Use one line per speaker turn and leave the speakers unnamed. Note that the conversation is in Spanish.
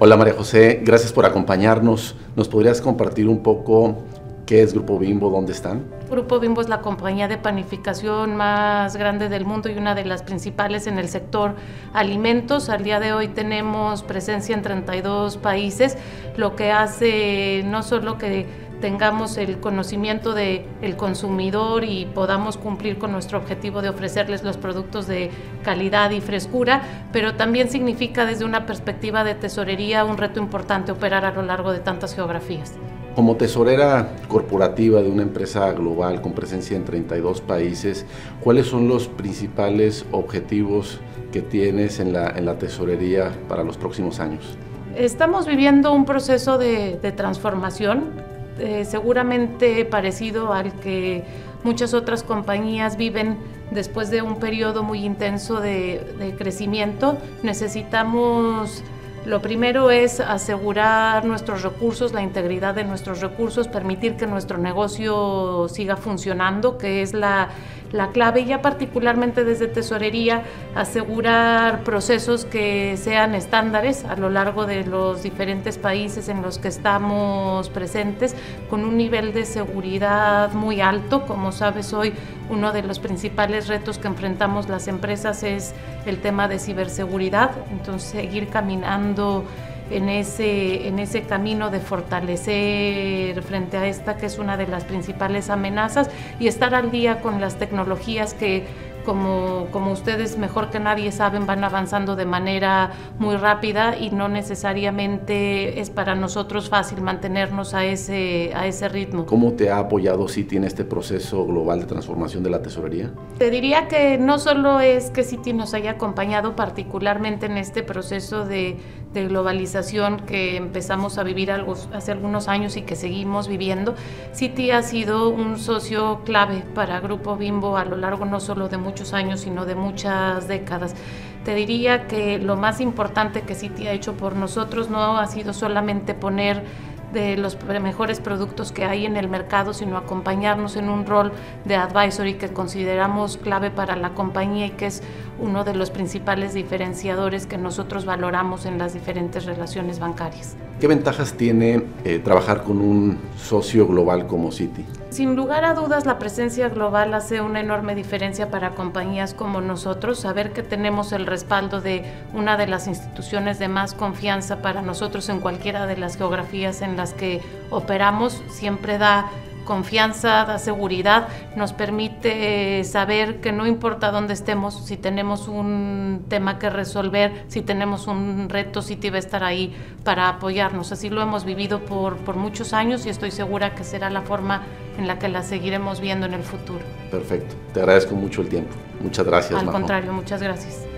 Hola María José, gracias por acompañarnos. ¿Nos podrías compartir un poco qué es Grupo Bimbo, dónde están?
Grupo Bimbo es la compañía de panificación más grande del mundo y una de las principales en el sector alimentos. Al día de hoy tenemos presencia en 32 países, lo que hace no solo que tengamos el conocimiento del el consumidor y podamos cumplir con nuestro objetivo de ofrecerles los productos de calidad y frescura, pero también significa desde una perspectiva de tesorería un reto importante operar a lo largo de tantas geografías.
Como tesorera corporativa de una empresa global con presencia en 32 países, ¿cuáles son los principales objetivos que tienes en la, en la tesorería para los próximos años?
Estamos viviendo un proceso de, de transformación eh, seguramente parecido al que muchas otras compañías viven después de un periodo muy intenso de, de crecimiento. Necesitamos lo primero es asegurar nuestros recursos, la integridad de nuestros recursos, permitir que nuestro negocio siga funcionando, que es la, la clave, y ya particularmente desde tesorería, asegurar procesos que sean estándares a lo largo de los diferentes países en los que estamos presentes, con un nivel de seguridad muy alto. Como sabes, hoy uno de los principales retos que enfrentamos las empresas es el tema de ciberseguridad, entonces seguir caminando en ese, en ese camino de fortalecer frente a esta que es una de las principales amenazas y estar al día con las tecnologías que como, como ustedes mejor que nadie saben, van avanzando de manera muy rápida y no necesariamente es para nosotros fácil mantenernos a ese, a ese ritmo.
¿Cómo te ha apoyado Citi en este proceso global de transformación de la tesorería?
Te diría que no solo es que Citi nos haya acompañado particularmente en este proceso de, de globalización que empezamos a vivir algo, hace algunos años y que seguimos viviendo, Citi ha sido un socio clave para Grupo Bimbo a lo largo no solo de muchos años, sino de muchas décadas. Te diría que lo más importante que Citi ha hecho por nosotros no ha sido solamente poner de los mejores productos que hay en el mercado, sino acompañarnos en un rol de advisory que consideramos clave para la compañía y que es uno de los principales diferenciadores que nosotros valoramos en las diferentes relaciones bancarias.
¿Qué ventajas tiene eh, trabajar con un socio global como Citi?
Sin lugar a dudas, la presencia global hace una enorme diferencia para compañías como nosotros. Saber que tenemos el respaldo de una de las instituciones de más confianza para nosotros en cualquiera de las geografías en las que operamos siempre da confianza, da seguridad, nos permite saber que no importa dónde estemos, si tenemos un tema que resolver, si tenemos un reto, Citi va a estar ahí para apoyarnos. Así lo hemos vivido por, por muchos años y estoy segura que será la forma en la que la seguiremos viendo en el futuro.
Perfecto, te agradezco mucho el tiempo. Muchas gracias.
Al contrario, muchas gracias.